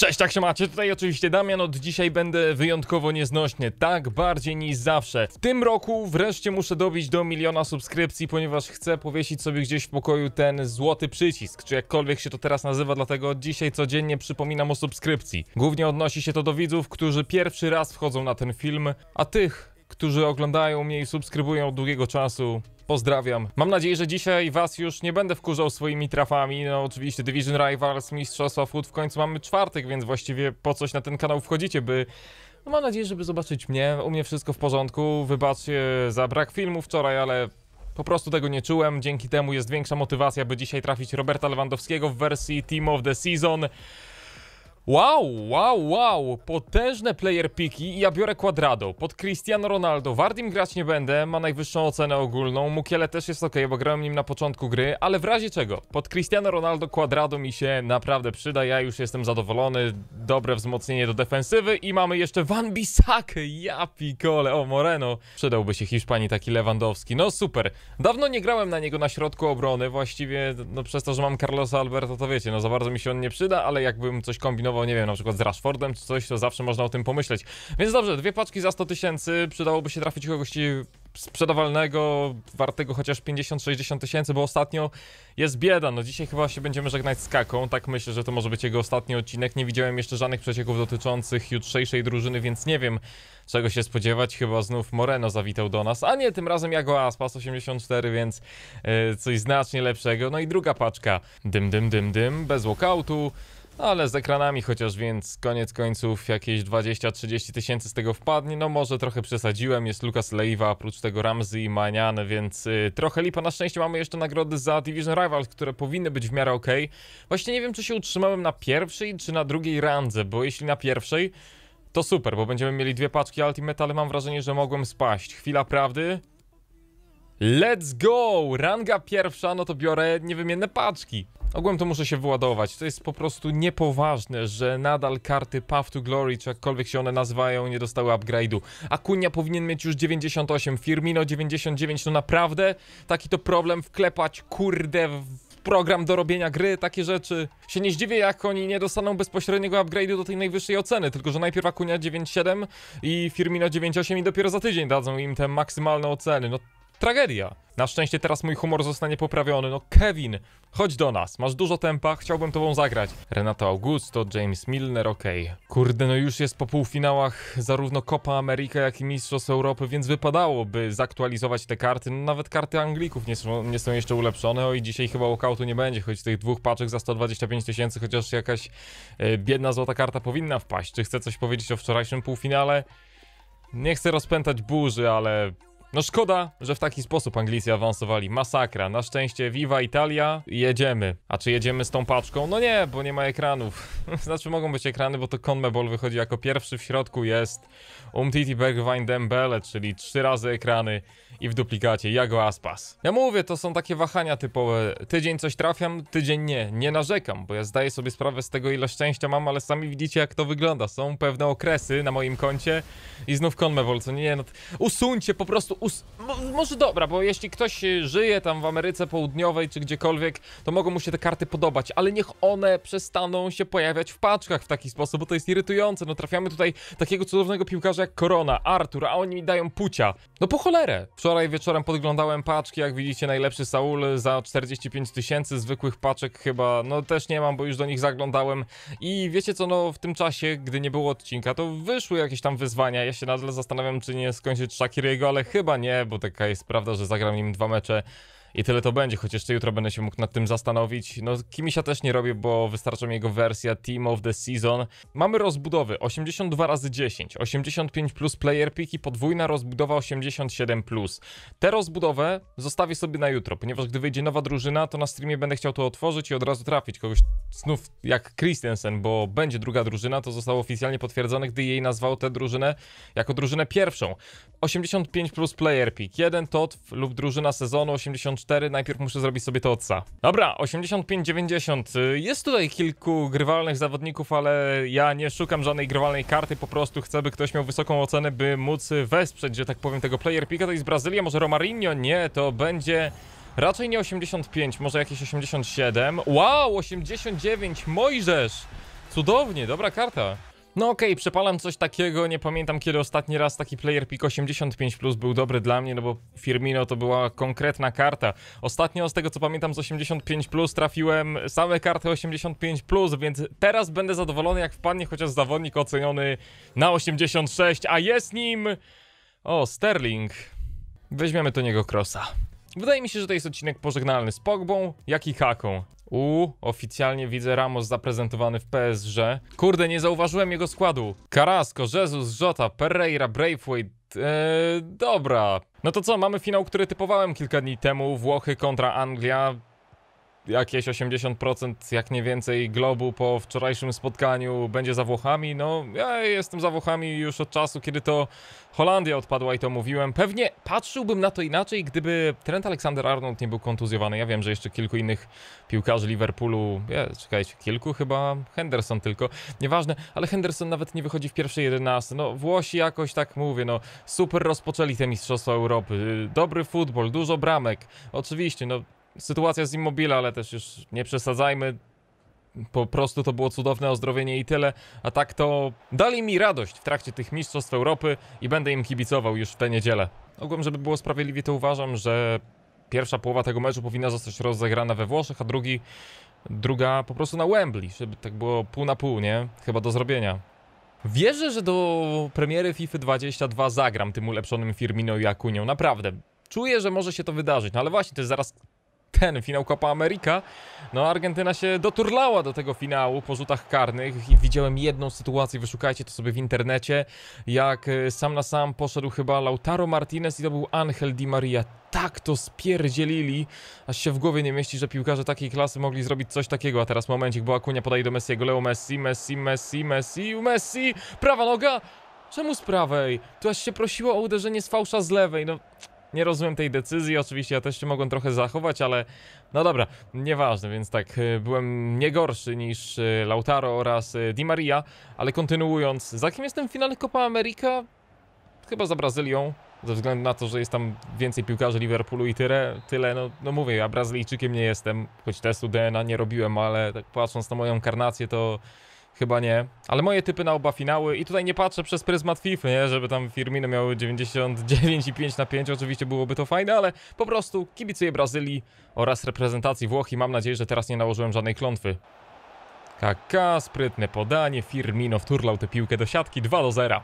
Cześć, jak się macie? Tutaj oczywiście Damian, od dzisiaj będę wyjątkowo nieznośny, tak bardziej niż zawsze. W tym roku wreszcie muszę dobić do miliona subskrypcji, ponieważ chcę powiesić sobie gdzieś w pokoju ten złoty przycisk, czy jakkolwiek się to teraz nazywa, dlatego dzisiaj codziennie przypominam o subskrypcji. Głównie odnosi się to do widzów, którzy pierwszy raz wchodzą na ten film, a tych, którzy oglądają mnie i subskrybują od długiego czasu, Pozdrawiam. Mam nadzieję, że dzisiaj was już nie będę wkurzał swoimi trafami. No oczywiście Division Rivals, Mistrzostwa Food w końcu mamy czwartek, więc właściwie po coś na ten kanał wchodzicie, by... No mam nadzieję, żeby zobaczyć mnie. U mnie wszystko w porządku. Wybaczcie za brak filmu wczoraj, ale po prostu tego nie czułem. Dzięki temu jest większa motywacja, by dzisiaj trafić Roberta Lewandowskiego w wersji Team of the Season. Wow, wow, wow, potężne player piki i ja biorę Quadrado. Pod Cristiano Ronaldo, Wardim grać nie będę, ma najwyższą ocenę ogólną, Mukiele też jest ok, bo grałem nim na początku gry, ale w razie czego, pod Cristiano Ronaldo Quadrado mi się naprawdę przyda, ja już jestem zadowolony, dobre wzmocnienie do defensywy i mamy jeszcze Van Bissakę, ja pikole, o Moreno, przydałby się Hiszpanii taki Lewandowski, no super. Dawno nie grałem na niego na środku obrony, właściwie, no przez to, że mam Carlosa Alberto, to wiecie, no za bardzo mi się on nie przyda, ale jakbym coś kombinował nie wiem, na przykład z Rashfordem czy coś, to zawsze można o tym pomyśleć. Więc dobrze, dwie paczki za 100 tysięcy, przydałoby się trafić kogoś sprzedawalnego, wartego chociaż 50-60 tysięcy, bo ostatnio jest bieda. No dzisiaj chyba się będziemy żegnać z Kaką, tak myślę, że to może być jego ostatni odcinek. Nie widziałem jeszcze żadnych przecieków dotyczących jutrzejszej drużyny, więc nie wiem czego się spodziewać. Chyba znów Moreno zawitał do nas, a nie, tym razem Jago Aspas 84, więc yy, coś znacznie lepszego. No i druga paczka, dym, dym, dym, dym, bez walkoutu. Ale z ekranami chociaż, więc koniec końców jakieś 20-30 tysięcy z tego wpadnie. No może trochę przesadziłem, jest Lucas Leiva, oprócz tego Ramsey i Manian, więc y, trochę lipa. Na szczęście mamy jeszcze nagrody za Division Rivals, które powinny być w miarę ok. Właśnie nie wiem, czy się utrzymałem na pierwszej, czy na drugiej randze, bo jeśli na pierwszej, to super, bo będziemy mieli dwie paczki Ultimate, ale mam wrażenie, że mogłem spaść. Chwila prawdy. Let's go! Ranga pierwsza, no to biorę niewymienne paczki. Ogółem to muszę się wyładować. To jest po prostu niepoważne, że nadal karty Path to Glory, czy jakkolwiek się one nazywają, nie dostały upgrade'u. Akunia powinien mieć już 98, Firmino 99, no naprawdę? Taki to problem wklepać, kurde, w program do robienia gry, takie rzeczy. Się nie zdziwię, jak oni nie dostaną bezpośredniego upgrade'u do tej najwyższej oceny, tylko że najpierw Akunia 9.7 i Firmino 9.8 i dopiero za tydzień dadzą im te maksymalne oceny. No tragedia. Na szczęście teraz mój humor zostanie poprawiony. No Kevin, chodź do nas. Masz dużo tempa, chciałbym tobą zagrać. Renato Augusto, James Milner, okej. Okay. Kurde, no już jest po półfinałach zarówno Copa America, jak i Mistrzostw Europy, więc wypadałoby zaktualizować te karty. No nawet karty Anglików nie są, nie są jeszcze ulepszone. O i dzisiaj chyba walkoutu nie będzie, choć tych dwóch paczek za 125 tysięcy, chociaż jakaś e, biedna złota karta powinna wpaść. Czy chcę coś powiedzieć o wczorajszym półfinale? Nie chcę rozpętać burzy, ale no szkoda, że w taki sposób Anglicy awansowali. Masakra. Na szczęście Viva Italia. Jedziemy. A czy jedziemy z tą paczką? No nie, bo nie ma ekranów. znaczy mogą być ekrany, bo to Conmebol wychodzi jako pierwszy. W środku jest Umtiti Bergwijn Dembele, czyli trzy razy ekrany i w duplikacie Jago Aspas. Ja mówię, to są takie wahania typowe. Tydzień coś trafiam, tydzień nie. Nie narzekam, bo ja zdaję sobie sprawę z tego, ile szczęścia mam, ale sami widzicie, jak to wygląda. Są pewne okresy na moim koncie i znów Conmebol, co nie, no usuńcie po prostu us... może dobra, bo jeśli ktoś żyje tam w Ameryce Południowej czy gdziekolwiek, to mogą mu się te karty podobać, ale niech one przestaną się pojawiać w paczkach w taki sposób, bo to jest irytujące. No trafiamy tutaj takiego cudownego piłkarza jak Korona, Artur, a oni mi dają pucia. No po cholerę. Wczoraj wieczorem podglądałem paczki, jak widzicie najlepszy Saul za 45 tysięcy, zwykłych paczek chyba, no też nie mam, bo już do nich zaglądałem i wiecie co, no w tym czasie, gdy nie było odcinka, to wyszły jakieś tam wyzwania, ja się nadal zastanawiam, czy nie skończyć Shakiriego, ale chyba nie, bo taka jest prawda, że zagram nim dwa mecze i tyle to będzie, chociaż jeszcze jutro będę się mógł nad tym zastanowić. No, Kimisia też nie robię, bo wystarcza mi jego wersja Team of the Season. Mamy rozbudowy 82 razy 10, 85 plus player pick i podwójna rozbudowa 87 plus. Tę rozbudowę zostawię sobie na jutro, ponieważ gdy wyjdzie nowa drużyna, to na streamie będę chciał to otworzyć i od razu trafić kogoś znów jak Christensen, bo będzie druga drużyna, to zostało oficjalnie potwierdzone, gdy jej nazwał tę drużynę jako drużynę pierwszą. 85 plus player pick, jeden tot lub drużyna sezonu 80 4, najpierw muszę zrobić sobie to odsa. Dobra, 85-90. Jest tutaj kilku grywalnych zawodników, ale ja nie szukam żadnej grywalnej karty, po prostu chcę, by ktoś miał wysoką ocenę, by móc wesprzeć, że tak powiem, tego player picka. To jest Brazylia, może Romarinho? Nie, to będzie... Raczej nie 85, może jakieś 87. Wow, 89, Mojżesz! Cudownie, dobra karta. No okej, przepalam coś takiego, nie pamiętam kiedy ostatni raz taki player pick 85 plus był dobry dla mnie, no bo Firmino to była konkretna karta. Ostatnio z tego co pamiętam z 85 plus trafiłem same karty 85 plus, więc teraz będę zadowolony jak wpadnie chociaż zawodnik oceniony na 86, a jest nim... O, Sterling. Weźmiemy to niego Crossa. Wydaje mi się, że to jest odcinek pożegnalny z Pogbą, jak i Kaką. U, oficjalnie widzę Ramos zaprezentowany w PSG. Kurde, nie zauważyłem jego składu. Carrasco, Jesus, Jota, Pereira, Braithwaite. Eee, dobra. No to co, mamy finał, który typowałem kilka dni temu. Włochy kontra Anglia jakieś 80%, jak nie więcej, globu po wczorajszym spotkaniu będzie za Włochami. No, ja jestem za Włochami już od czasu, kiedy to Holandia odpadła i to mówiłem. Pewnie patrzyłbym na to inaczej, gdyby Trent Alexander-Arnold nie był kontuzjowany. Ja wiem, że jeszcze kilku innych piłkarzy Liverpoolu, ja, czekajcie, kilku chyba, Henderson tylko, nieważne, ale Henderson nawet nie wychodzi w pierwszej 11. No, Włosi jakoś tak mówię, no, super rozpoczęli te Mistrzostwa Europy. Dobry futbol, dużo bramek. Oczywiście, no, sytuacja z Immobile, ale też już nie przesadzajmy. Po prostu to było cudowne ozdrowienie i tyle. A tak to dali mi radość w trakcie tych Mistrzostw Europy i będę im kibicował już w tę niedzielę. Ogółem, żeby było sprawiedliwie, to uważam, że pierwsza połowa tego meczu powinna zostać rozegrana we Włoszech, a drugi, druga po prostu na Wembley, żeby tak było pół na pół, nie? Chyba do zrobienia. Wierzę, że do premiery FIFA 22 zagram tym ulepszonym Firmino i Acunią, naprawdę. Czuję, że może się to wydarzyć, no ale właśnie, to jest zaraz ten finał Copa America, no Argentyna się doturlała do tego finału po rzutach karnych widziałem jedną sytuację, wyszukajcie to sobie w internecie, jak e, sam na sam poszedł chyba Lautaro Martinez i to był Angel Di Maria. Tak to spierdzielili, aż się w głowie nie mieści, że piłkarze takiej klasy mogli zrobić coś takiego, a teraz momencik, bo Akunia podaje do Messiego, Leo Messi, Messi, Messi, Messi, Messi, prawa noga! Czemu z prawej? Tu aż się prosiło o uderzenie z fałsza z lewej, no... Nie rozumiem tej decyzji, oczywiście ja też się mogłem trochę zachować, ale no dobra, nieważne, więc tak, y, byłem nie gorszy niż y, Lautaro oraz y, Di Maria, ale kontynuując, za kim jestem w finale Copa America? Chyba za Brazylią, ze względu na to, że jest tam więcej piłkarzy Liverpoolu i tyle, tyle. No, no mówię, ja Brazylijczykiem nie jestem, choć testu DNA nie robiłem, ale tak patrząc na moją karnację, to Chyba nie. Ale moje typy na oba finały i tutaj nie patrzę przez pryzmat FIFA, nie? Żeby tam Firmino miały 99 i 5 na 5, oczywiście byłoby to fajne, ale po prostu kibicuję Brazylii oraz reprezentacji Włoch i mam nadzieję, że teraz nie nałożyłem żadnej klątwy. Kaka, sprytne podanie, Firmino wturlał tę piłkę do siatki 2 do 0.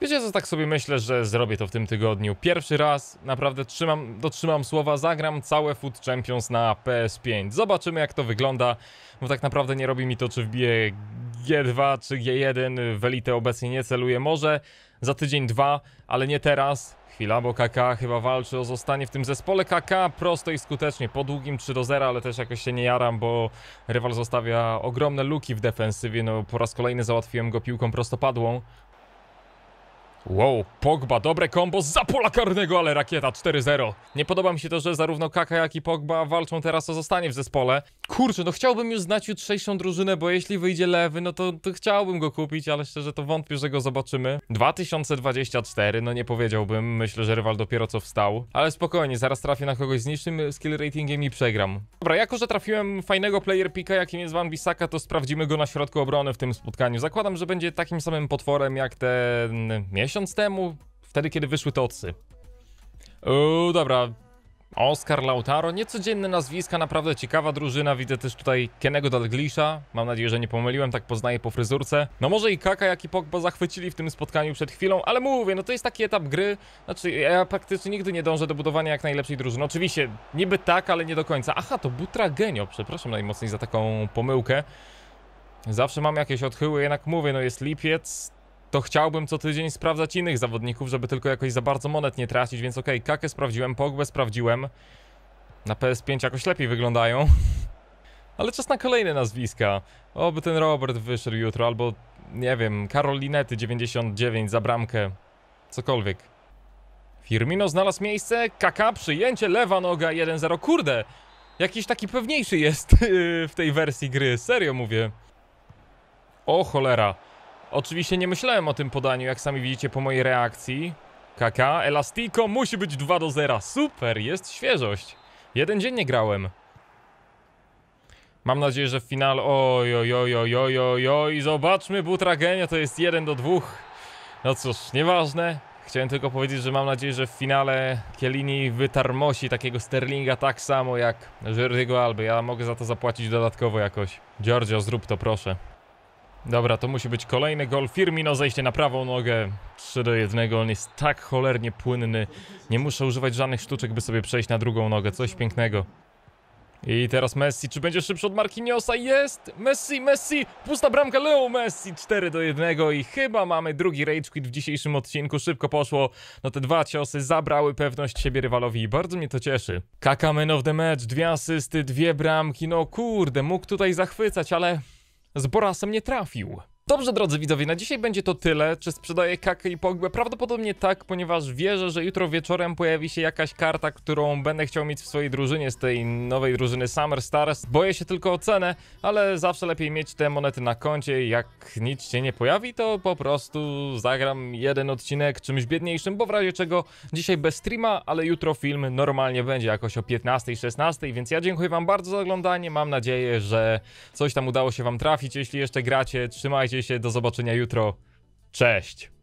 Wiecie co, tak sobie myślę, że zrobię to w tym tygodniu. Pierwszy raz, naprawdę trzymam, dotrzymam słowa, zagram całe Food Champions na PS5. Zobaczymy jak to wygląda, bo tak naprawdę nie robi mi to, czy wbiję G2 czy G1 w Elite obecnie nie celuję. Może za tydzień dwa, ale nie teraz. Chwila, bo KK chyba walczy o zostanie w tym zespole. KK prosto i skutecznie, po długim 3 do 0, ale też jakoś się nie jaram, bo rywal zostawia ogromne luki w defensywie. No po raz kolejny załatwiłem go piłką prostopadłą. Wow, Pogba, dobre kombo za pola karnego, ale rakieta 4-0. Nie podoba mi się to, że zarówno Kaka, jak i Pogba walczą teraz o zostanie w zespole. Kurczę, no chciałbym już znać jutrzejszą drużynę, bo jeśli wyjdzie lewy, no to, to chciałbym go kupić, ale szczerze to wątpię, że go zobaczymy. 2024, no nie powiedziałbym, myślę, że rywal dopiero co wstał. Ale spokojnie, zaraz trafię na kogoś z niższym skill ratingiem i przegram. Dobra, jako że trafiłem fajnego player picka, jakim jest Van Bissaka, to sprawdzimy go na środku obrony w tym spotkaniu. Zakładam, że będzie takim samym potworem jak ten miesiąc miesiąc temu, wtedy kiedy wyszły tocy. Uuu, dobra. Oscar Lautaro, niecodzienne nazwiska, naprawdę ciekawa drużyna. Widzę też tutaj Kenego Dalglisza. Mam nadzieję, że nie pomyliłem, tak poznaję po fryzurce. No może i Kaka, jak i Pogba zachwycili w tym spotkaniu przed chwilą, ale mówię, no to jest taki etap gry. Znaczy, ja praktycznie nigdy nie dążę do budowania jak najlepszej drużyny. Oczywiście, niby tak, ale nie do końca. Aha, to Butra Genio, przepraszam najmocniej za taką pomyłkę. Zawsze mam jakieś odchyły, jednak mówię, no jest lipiec, to chciałbym co tydzień sprawdzać innych zawodników, żeby tylko jakoś za bardzo monet nie tracić, więc okej, okay, Kakę sprawdziłem, Pogbę sprawdziłem. Na PS5 jakoś lepiej wyglądają. Ale czas na kolejne nazwiska. Oby ten Robert wyszedł jutro, albo nie wiem, Karolinety 99 za bramkę. Cokolwiek. Firmino znalazł miejsce, Kaka, przyjęcie, lewa noga 1-0. Kurde, jakiś taki pewniejszy jest w tej wersji gry, serio mówię. O cholera. Oczywiście nie myślałem o tym podaniu, jak sami widzicie po mojej reakcji. Kaka, Elastico, musi być 2 do 0. Super, jest świeżość. Jeden dzień nie grałem. Mam nadzieję, że w finale. Oj, oj, oj, oj, oj, oj, oj. Zobaczmy, Butragenia to jest 1 do 2. No cóż, nieważne. Chciałem tylko powiedzieć, że mam nadzieję, że w finale Kielini wytarmosi takiego Sterlinga tak samo jak Jordiego Alby. Ja mogę za to zapłacić dodatkowo jakoś. Giorgio, zrób to proszę. Dobra, to musi być kolejny gol. Firmino zejście na prawą nogę. 3 do 1. On jest tak cholernie płynny. Nie muszę używać żadnych sztuczek, by sobie przejść na drugą nogę. Coś pięknego. I teraz Messi, czy będzie szybszy od Marquinhosa? Jest! Messi, Messi! Pusta bramka Leo Messi! 4 do 1 i chyba mamy drugi rage quit w dzisiejszym odcinku. Szybko poszło. No te dwa ciosy zabrały pewność siebie rywalowi i bardzo mnie to cieszy. Kaka man of the match, dwie asysty, dwie bramki. No kurde, mógł tutaj zachwycać, ale z Borasem nie trafił. Dobrze, drodzy widzowie, na dzisiaj będzie to tyle. Czy sprzedaję Kakę i Pogbę? Prawdopodobnie tak, ponieważ wierzę, że jutro wieczorem pojawi się jakaś karta, którą będę chciał mieć w swojej drużynie z tej nowej drużyny Summer Stars. Boję się tylko o cenę, ale zawsze lepiej mieć te monety na koncie. Jak nic się nie pojawi, to po prostu zagram jeden odcinek czymś biedniejszym, bo w razie czego dzisiaj bez streama, ale jutro film normalnie będzie jakoś o 15-16, więc ja dziękuję wam bardzo za oglądanie. Mam nadzieję, że coś tam udało się wam trafić. Jeśli jeszcze gracie, trzymajcie się, do zobaczenia jutro. Cześć!